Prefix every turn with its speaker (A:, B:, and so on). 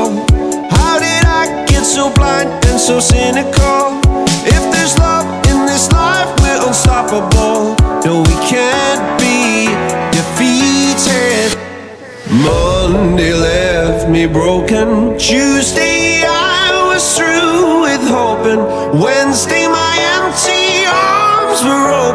A: How did I get so blind and so cynical? If there's love in this life, we're unstoppable. No, we can't be defeated. Monday left me broken. Tuesday I was through with hoping. Wednesday my empty